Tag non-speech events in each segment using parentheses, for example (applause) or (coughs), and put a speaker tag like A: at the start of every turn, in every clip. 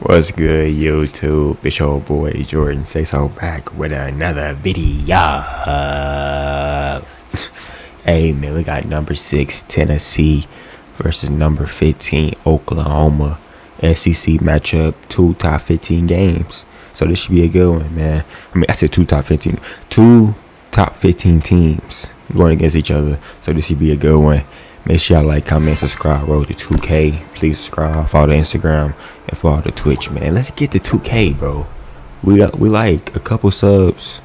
A: What's good, YouTube? It's your boy Jordan So back with another video. (laughs) hey man, we got number six Tennessee versus number 15 Oklahoma SEC matchup. Two top 15 games. So this should be a good one, man. I mean, I said two top 15, two top 15 teams going against each other. So this should be a good one. Make sure y'all like, comment, subscribe. Roll to 2K. Please subscribe. Follow the Instagram and follow the Twitch, man. Let's get to 2K, bro. We got, we like a couple subs.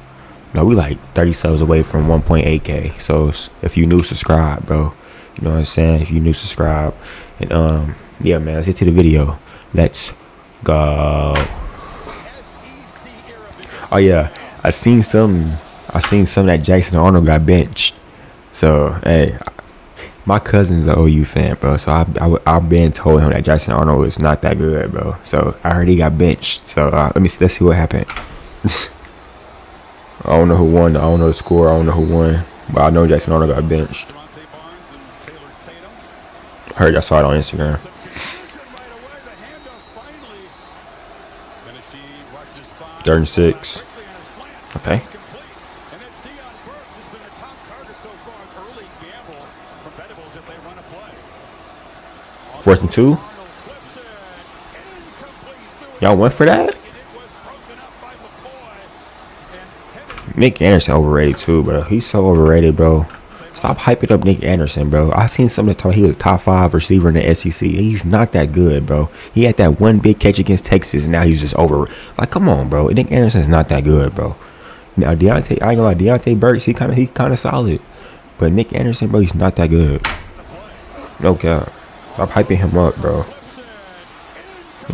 A: No, we like 30 subs away from 1.8K. So if you new, subscribe, bro. You know what I'm saying? If you new, subscribe. And um, yeah, man. Let's get to the video. Let's go. Oh yeah, I seen some. I seen some that Jackson Arnold got benched. So hey, my cousin's an OU fan, bro. So I, I I've been told him that Jackson Arnold is not that good, bro. So I heard he got benched. So uh, let me see, let's see what happened. (laughs) I don't know who won. I don't know the score. I don't know who won, but I know Jackson Arnold got benched. I heard I saw it on Instagram. Third and six. Okay. Fourth and two. Y'all went for that? Nic Anderson overrated too, bro. He's so overrated, bro. Stop hyping up Nic Anderson, bro. I seen somebody talk he was top five receiver in the SEC. He's not that good, bro. He had that one big catch against Texas, and now he's just over. Like, come on, bro. Nic Anderson's not that good, bro. Now Deontay, I ain't gonna lie, Deontay Burks, he kind of he kind of solid, but Nic Anderson, bro, he's not that good. No cap. Stop hyping him up, bro.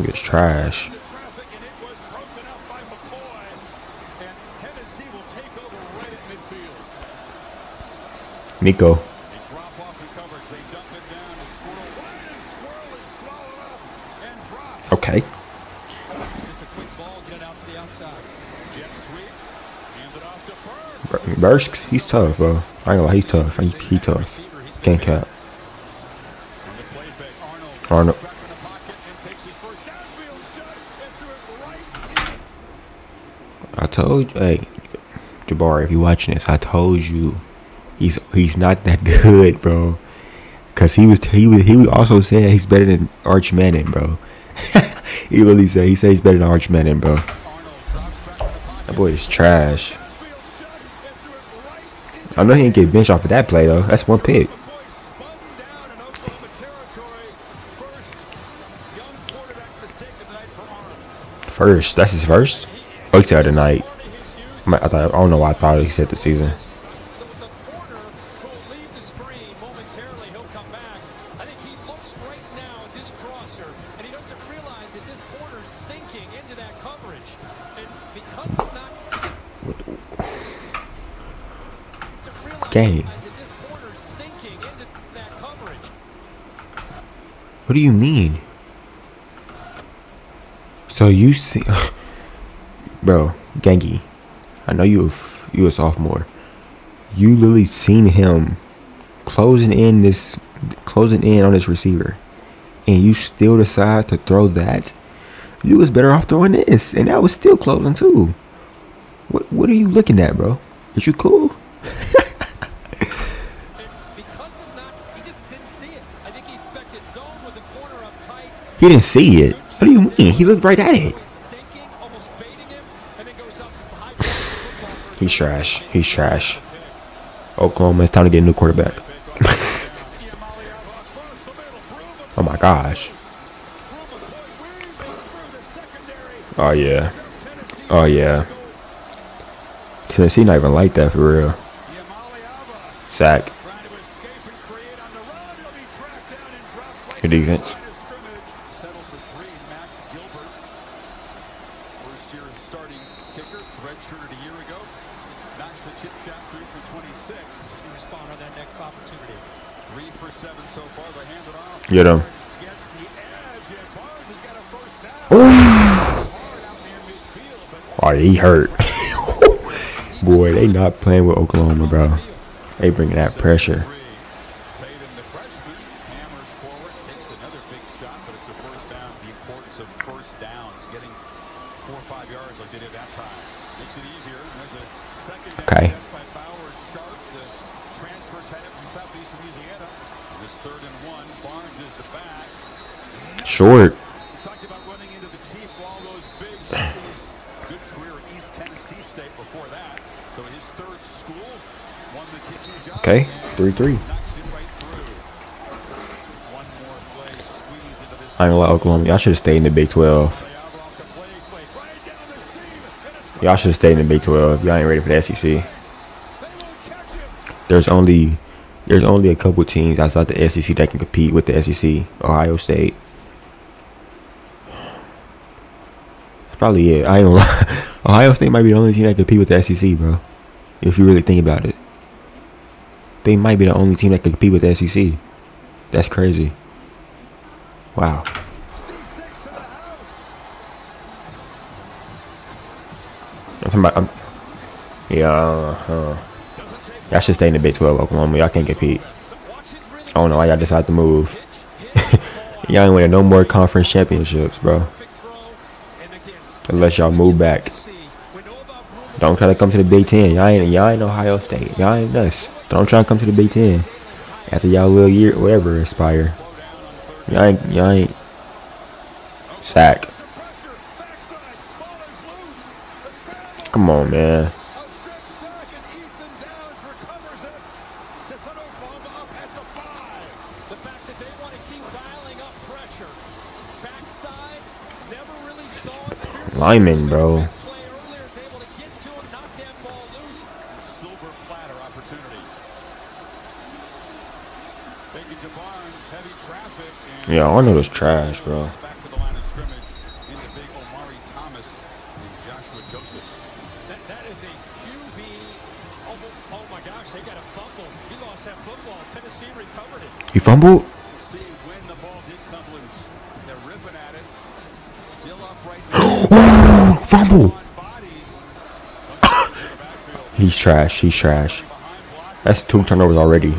A: Gets trash. Nico. Okay. Burks, he's tough, bro. I ain't gonna lie, he's tough. He, he tough. Can't cap. I told you, hey, Jabari, if you're watching this, I told you, he's he's not that (laughs) good, bro. Cause he was he was he also said he's better than Arch Manning, bro. (laughs) he literally said he said he's better than Arch Manning, bro. That boy is trash. I know he didn't get benched off of that play though. That's one pick. First, that's his first. Oh, he said tonight. I thought I don't know why I thought he said the season. Game. What do you mean? So you see, (sighs) bro, Gangy, I know you you a sophomore. You literally seen him closing in this, closing in on this receiver, and you still decide to throw that. You was better off throwing this, and that was still closing too. What What are you looking at, bro? Is you cool? (laughs) he didn't see it. What do you mean? He looked right at it. He's trash. He's trash. Oklahoma, it's time to get a new quarterback. (laughs) oh my gosh. Oh yeah. Oh yeah. Tennessee not even like that for real. Sack. Good defense. Get him. (sighs) Oh, he hurt. (laughs) Boy, they not playing with Oklahoma, bro. They bringing that pressure.
B: Play, squeeze into this.
A: I ain't gonna lie, Oklahoma. Y'all should have stayed in the Big 12.
B: Play out off the play, play right down the seam, and
A: Y'all should have stayed in the Big 12. Y'all ain't ready for the SEC.
B: They won't catch it.
A: There's only there's only a couple teams outside the SEC that can compete with the SEC. Ohio State. Probably it. I lie. (laughs) Ohio State might be the only team that can compete with the SEC, bro. If you really think about it. They might be the only team that can compete with the SEC. That's crazy. Wow. I'm talking about, I'm, yeah, uh, y'all should stay in the Big 12, Oklahoma. Y'all can't compete. I don't know why y'all decided to move. (laughs) y'all ain't winning no more conference championships, bro. Unless y'all move back. Don't try to come to the Big Ten. Y'all ain't y'all ain't Ohio State. Y'all ain't us. Don't try to come to the Big Ten. After y'all little year whatever aspire. Y'all ain't y'all ain't sack. Come on, man.
B: A strip sack, and Ethan it to set Oklahoma up at the five.
C: The fact that they want to keep dialing up pressure. Backside, never really saw it.
A: Lyman, bro.
C: Play earlier is able to get to him, knock that ball loose.
B: Silver platter opportunity. Thank you to Barnes. Heavy traffic. And
A: Yeah, Arnold was trash, bro.
B: Back to (gasps)
C: Fumble. (coughs)
A: He's trash. He's trash. That's two turnovers already.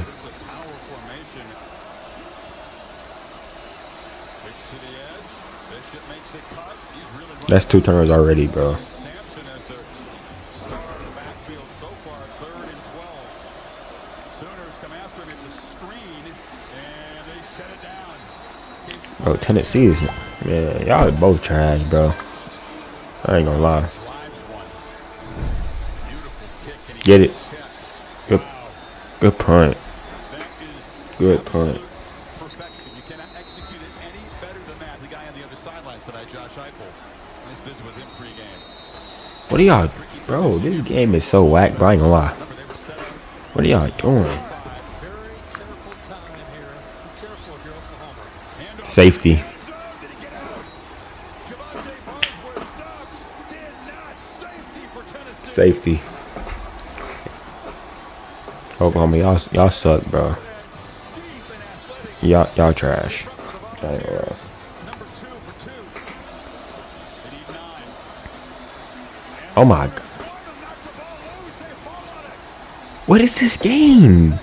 A: That's two turnovers already, bro.
B: Sampson as the star of the backfield so far, third and 12. Sooners come after him. It's a screen, and they shut it down.
A: Bro, Tennessee is man, y'all are both trash, bro. I ain't gonna lie. Get it. Good good punt. Good punt. What are y'all bro, this game is so whack, bro. I ain't gonna lie. What are y'all doing? Safety.
B: Safety.
A: Oh, Oklahoma, y'all y'all suck, bro. Y'all y'all trash.
B: Nine.
A: Oh my god. What is this game?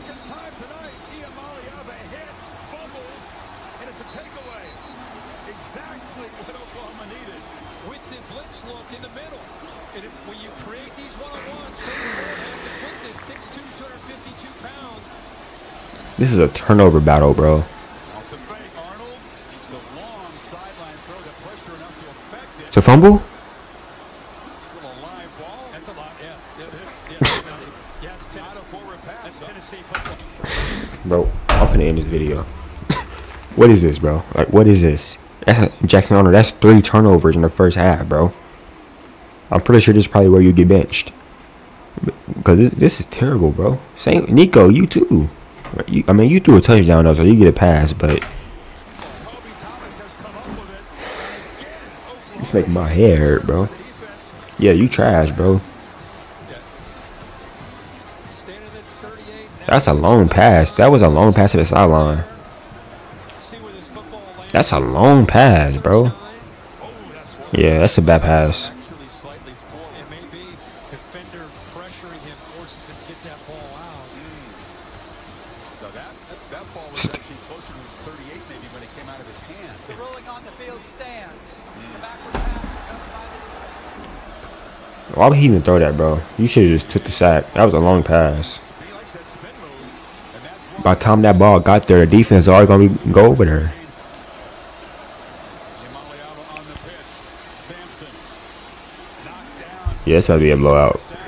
A: Ten, is a
B: forward pass.
C: that's
B: huh?
C: Tennessee fumble? (laughs)
A: Bro, I'm finna end this video. (laughs) what is this, bro? Like, what is this? That's a, Jackson Arnold. That's three turnovers in the first half, bro. I'm pretty sure this is probably where you get benched. Because this, this is terrible, bro. Same, Nico, you too. I mean, you threw a touchdown, though, so you get a pass, but it's making my hair hurt, bro. Yeah, you trash, bro.
C: Standing at 38. now
A: That's a long pass. That was a long pass to the sideline. That's a long pass, bro. Yeah, that's a bad pass.
B: His hand.
D: The ruling on the field stands. It's mm.
A: Why would he even throw that, bro? You should have just took the sack. That was a long pass.
B: He likes that spin move, and that's why
A: By the time that ball got there, the defense is already gonna go over there.
B: Iamaleava on the pitch. Sampson.
A: Yeah, it's about to be a blowout.
B: Down.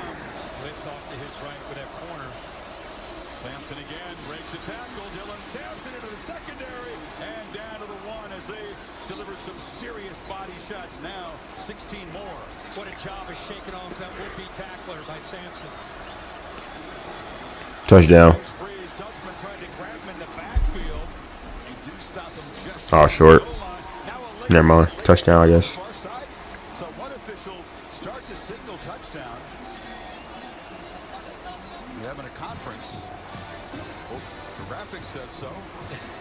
C: Blitz off to his right with that corner.
B: Sampson again breaks a tackle. Dylan Sampson into the secondary some serious body shots now. 16 more.
C: What a job of shaking off that would-be tackler by Sampson.
A: Touchdown.
B: Breaks free. Stutsman tried to grab him in the backfield. They do stop him just
A: Oh, short.
B: goal line. Now a late
A: Never mind. Touchdown, I guess.
B: far side. So one official start to signal touchdown. You're having a conference. Oh, the graphic says so.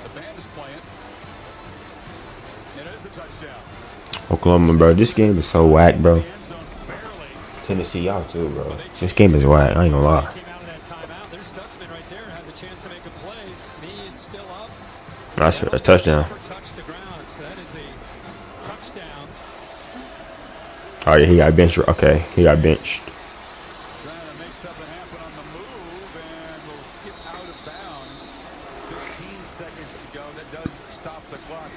B: The band is playing.
A: Oklahoma, bro. This game is so whack, bro.
B: The end zone barely.
A: Tennessee, y'all too, bro. This game is whack. I ain't gonna lie.
C: Came out of that timeout. There's Stutsman right there. Has a chance to make a play. Knee is still up.
A: That's a touchdown.
C: Never touched the ground, so that is a touchdown.
A: Oh yeah, he got benched. Okay, he got benched.
B: Trying to make something happen on the move and will skip out of bounds. 15 seconds to go. That does stop the clock.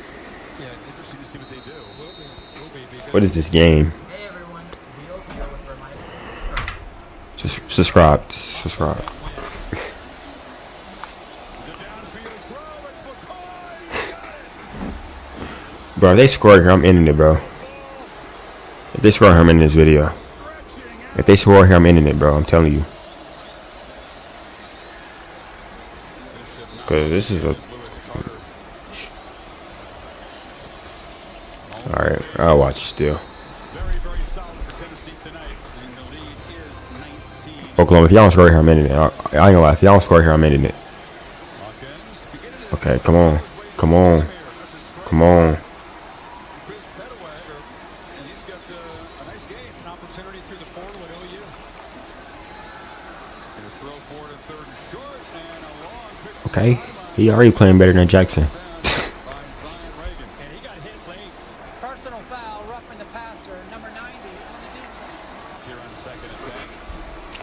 B: Yeah, interesting to see what they do.
C: Will be, will be
A: What is this game?
D: Hey everyone, Wheels here with a reminder to subscribe.
A: Just subscribe. Subscribe.
B: It's a downfield throw. It's McCoy. He got it.
A: Bro, if they score here, I'm ending it, bro. If they score here, I'm ending this video. If they score here, I'm ending it, bro. I'm telling you. Cause this is a. All right, I'll watch it still.
B: Very, very solid for Tennessee tonight. And the lead is 19.
A: Oklahoma, if y'all don't score here, I'm ending it. I, I ain't gonna lie. If y'all don't score here, I'm ending it.
B: Hawkins beginning to
A: Okay, come on, come on, come on.
B: Chris Pettaway, and he's got uh, a nice game.
C: an opportunity through the portal at OU.
B: Gonna throw forward and third and short, and a long pitch to the
A: Okay, he already playing better than Jackson.
B: by Zion Ragins.
C: And he got hit late.
D: Personal foul, roughing the passer, number 90 on the defense.
B: Here on the second attack.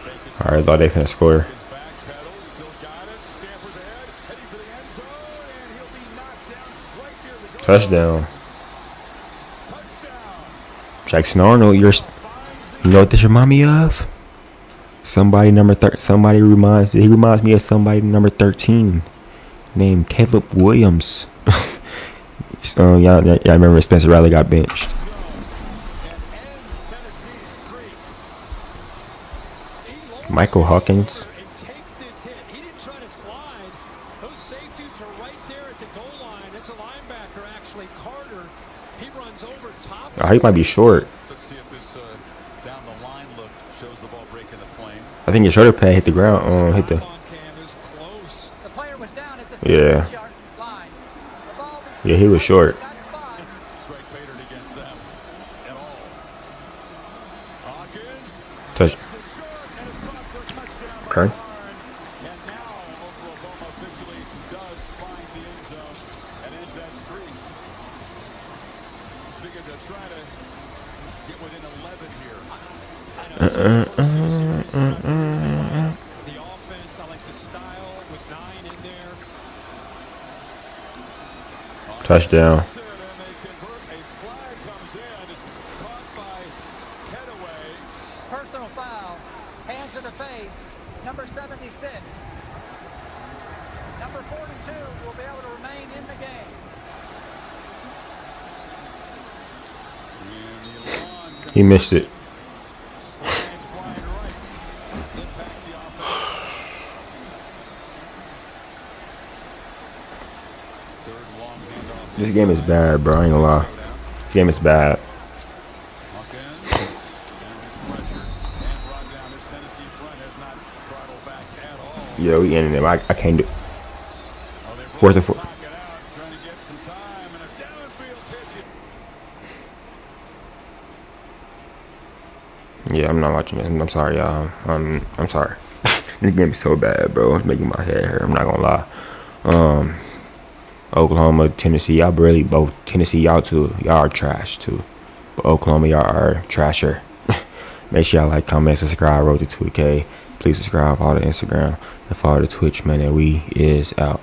B: Fake it,
A: All right, thought they finna score.
B: his back pedal, still got it, scampers ahead, heading for the end zone, and he'll be knocked down right near the goal.
A: Touchdown,
B: Touchdown.
A: Jackson Arnold. You're. s- You know what this remind me of? Somebody number thir- Somebody reminds. He reminds me of somebody number thirteen, named Caleb Williams. (laughs) so y'all, y'all remember Spencer Rattler got benched.
C: He
A: Michael Hawkins.
C: shoulder And takes this hit.
A: I think his shoulder pad hit the ground. Um, hit the. Yeah.
D: 6 yard line. The ball
A: Yeah, he was short. Touch. Okay.
B: Barnes. And now Oklahoma officially does find the end zone and ends that streak. Figured they'll try to get within 11 here.
C: The offense, I like the style with nine in there.
A: Touchdown.
B: That's it, and they convert. A flag comes in, caught by Pettaway.
D: Personal foul. Hands to the face. Number 76. Number 42 will be able to remain in the game.
B: And the lawn
A: He missed it.
B: slides wide right. Impact the offense. Third long handoff.
A: This game is bad, bro. I ain't gonna lie. This game is bad. Yeah, we ended it. I, I can't do. Fourth and
B: broke
A: four.
B: the pocket out, trying to get some time, and a downfield pitch.
A: Yeah, I'm not watching it. I'm sorry, y'all. Um, I'm sorry. (laughs) this game is so bad, bro. It's making my head hurt. I'm not gonna lie. Um, Oklahoma, Tennessee, y'all really both Tennessee, y'all too. Y'all are trash too. But Oklahoma, y'all are trasher. (laughs) Make sure y'all like, comment, subscribe. Road to 2K. Please subscribe, follow the Instagram, and follow the Twitch, man. And we is out.